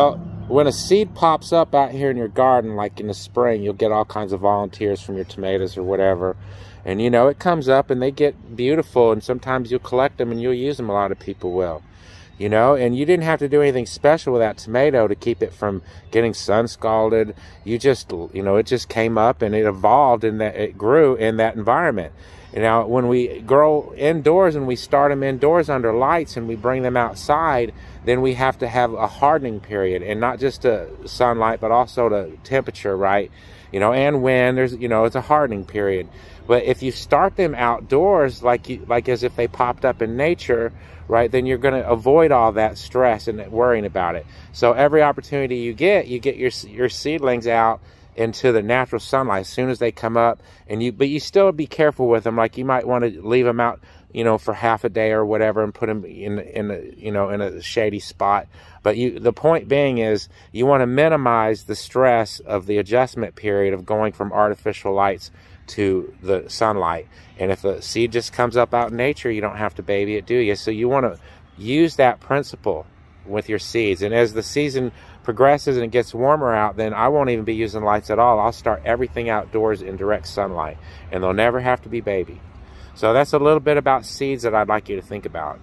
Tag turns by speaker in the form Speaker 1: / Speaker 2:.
Speaker 1: Well, when a seed pops up out here in your garden, like in the spring, you'll get all kinds of volunteers from your tomatoes or whatever. And you know, it comes up and they get beautiful, and sometimes you'll collect them and you'll use them. A lot of people will, you know, and you didn't have to do anything special with that tomato to keep it from getting sun scalded. You just, you know, it just came up and it evolved and that it grew in that environment. And now, when we grow indoors and we start them indoors under lights and we bring them outside, then we have to have a hardening period and not just the sunlight, but also the temperature, right? You know, and when there's, you know, it's a hardening period. But if you start them outdoors, like you, like as if they popped up in nature, right, then you're going to avoid all that stress and worrying about it. So every opportunity you get, you get your your seedlings out into the natural sunlight as soon as they come up and you but you still be careful with them like you might want to leave them out you know for half a day or whatever and put them in in a, you know in a shady spot but you the point being is you want to minimize the stress of the adjustment period of going from artificial lights to the sunlight and if the seed just comes up out in nature you don't have to baby it do you so you want to use that principle with your seeds and as the season progresses and it gets warmer out, then I won't even be using lights at all. I'll start everything outdoors in direct sunlight and they'll never have to be baby. So that's a little bit about seeds that I'd like you to think about.